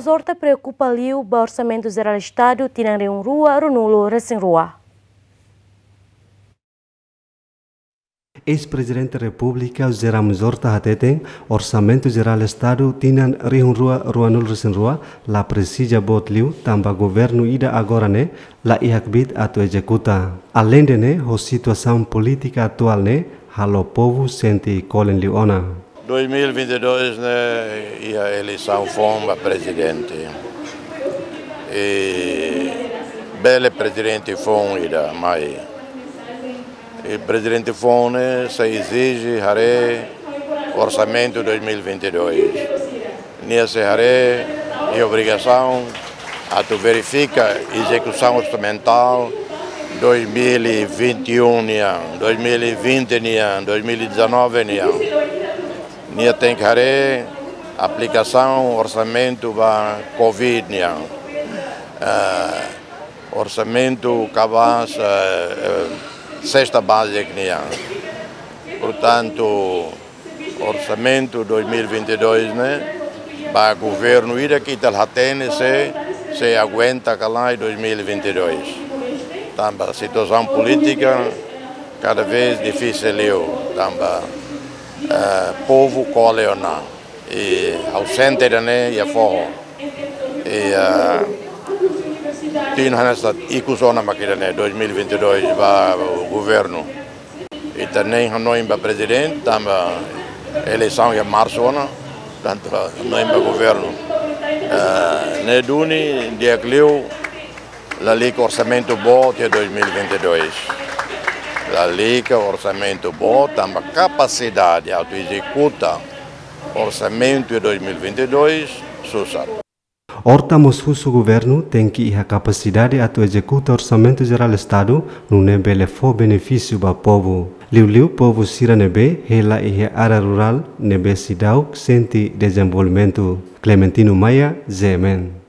Mozorta preocupa liu o orçamento geral do Estado tinang reung rua runulo resing rua. Ex-Presidente da República Zeram Zorta Hateten, Orçamento Geral do Estado Tinan Rihun Rua Ruanul Resin Rua, La Presija Bot Liu, Tamba Governo Ida Agora Ne, La Ihakbit Atu Executa. Além de ne, a situação política atual ne, Halo Povo Senti Colin Liu Ona. 2022 né, e a eleição foi presidente. E bele presidente foi ida, mas o presidente Fone se exige hare orçamento 2022. Nesse hare é obrigação a tu verifica execução orçamental 2021 2020 2019 Nia tem que hare aplicação orçamento para Covid uh, orçamento cabas uh, sexta base que Portanto, orçamento 2022, né? Para o governo ir aqui Talhatene se, se aguenta lá em 2022. Então, a situação política cada vez difícil Então, uh, povo coleonar e ausente né e a forro. E Tin nessa ikusona makirane 2022 ba o governo. E também Hanoi ba presidente, tamba eleição em março ona, tanto Hanoi ba governo. Ne duni dia clio la lei orçamento bom de 2022. La lei orçamento bom tamba capacidade auto executa orçamento de 2022 susat. Orta Mosfuso governo tem que a capacidade de executar orçamento geral do Estado no nebele for benefício para o povo. Liu liu povo sira nebe hela ihe área rural nebe sidau senti desenvolvimento. Clementino Maia, Zemen.